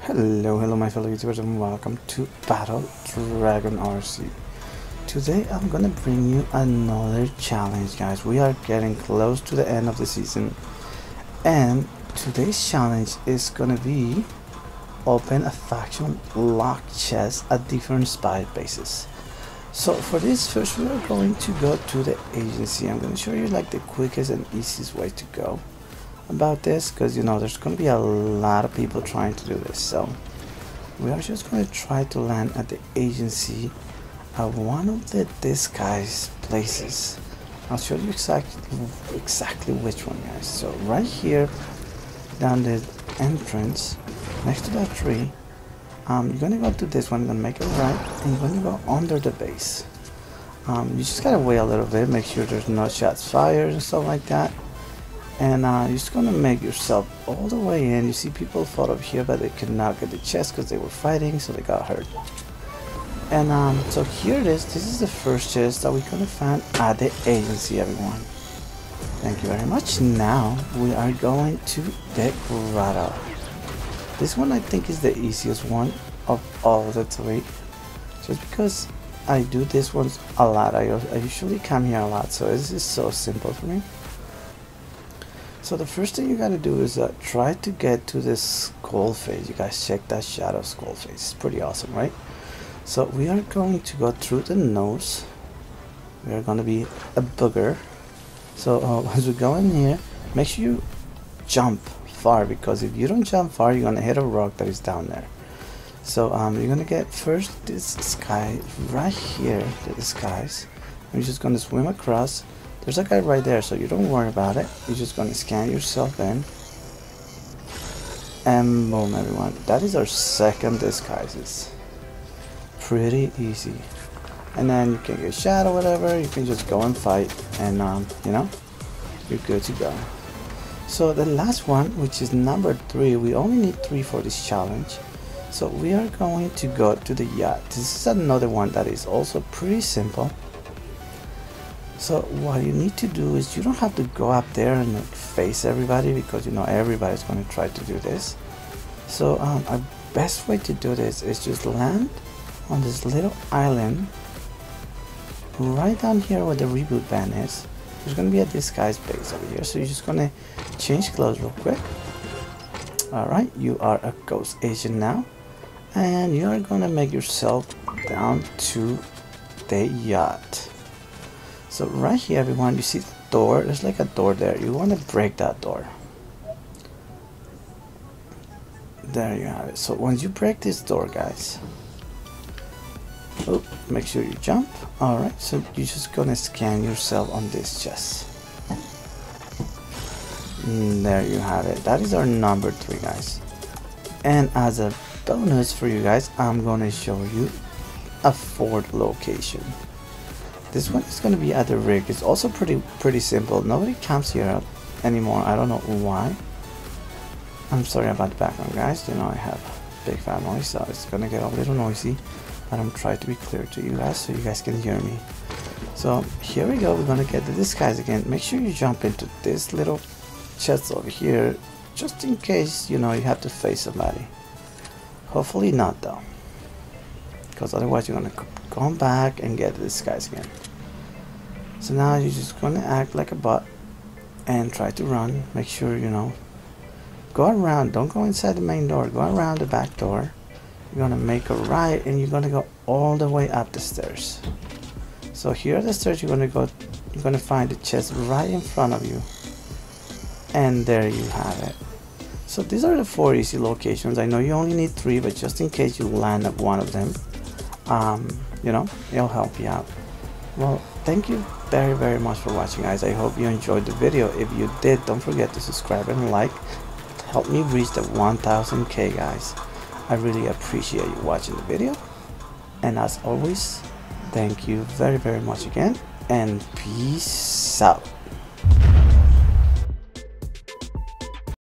Hello, hello my fellow YouTubers and welcome to Battle Dragon RC. Today I'm gonna bring you another challenge guys. We are getting close to the end of the season and today's challenge is gonna be open a faction lock chest at different spy bases. So for this first we are going to go to the agency. I'm gonna show you like the quickest and easiest way to go about this because you know there's going to be a lot of people trying to do this. So we are just going to try to land at the agency at one of the disguise places. I'll show you exactly exactly which one guys. So right here down the entrance next to that tree um, you're gonna go to this one, gonna make it right, and you're gonna go under the base. Um, you just gotta wait a little bit, make sure there's no shots fired and stuff like that. And uh, you're just gonna make yourself all the way in. You see people fought up here but they could not get the chest because they were fighting so they got hurt. And um, so here it is. This is the first chest that we're gonna find at the agency everyone. Thank you very much. Now we are going to the grotto this one I think is the easiest one of all the three just because I do this one a lot I, I usually come here a lot so this is so simple for me so the first thing you gotta do is uh, try to get to this skull face. You guys check that shadow skull face. It's pretty awesome, right? So we are going to go through the nose. We are gonna be a booger. So uh, as we go in here, make sure you jump far because if you don't jump far, you're gonna hit a rock that is down there. So um, you're gonna get first this sky right here, the skies. I'm just gonna swim across there's a guy right there, so you don't worry about it. You're just to scan yourself in. And boom, everyone. That is our second disguises. Pretty easy. And then you can get shot or whatever. You can just go and fight. And, um, you know, you're good to go. So the last one, which is number three, we only need three for this challenge. So we are going to go to the yacht. This is another one that is also pretty simple. So what you need to do is you don't have to go up there and face everybody because you know everybody's going to try to do this. So um, a best way to do this is just land on this little island right down here where the reboot van is. There's to be a disguise base over here. So you're just to change clothes real quick. Alright, you are a ghost agent now. And you are going to make yourself down to the yacht. So right here everyone, you see the door? There's like a door there. You want to break that door. There you have it. So once you break this door, guys, oh, make sure you jump. Alright, so you're just gonna scan yourself on this chest. And mm, there you have it. That is our number three, guys. And as a bonus for you guys, I'm gonna show you a fourth location. This one is to be at the rig. It's also pretty pretty simple. Nobody camps here anymore. I don't know why. I'm sorry about the background, guys. You know I have big family, so it's to get a little noisy. But I'm trying to be clear to you guys so you guys can hear me. So here we go. We're to get the disguise again. Make sure you jump into this little chest over here just in case, you know, you have to face somebody. Hopefully not, though. Because otherwise you're to come back and get the disguise again. So now you're just gonna act like a bot and try to run. Make sure you know. Go around. Don't go inside the main door. Go around the back door. You're gonna make a right and you're gonna go all the way up the stairs. So here are the stairs. You're gonna go. You're gonna find the chest right in front of you. And there you have it. So these are the four easy locations. I know you only need three, but just in case you land at one of them, um, you know, it'll help you out. Well, thank you very very much for watching guys i hope you enjoyed the video if you did don't forget to subscribe and like help me reach the 1000k guys i really appreciate you watching the video. And as always thank you very very much again. And peace out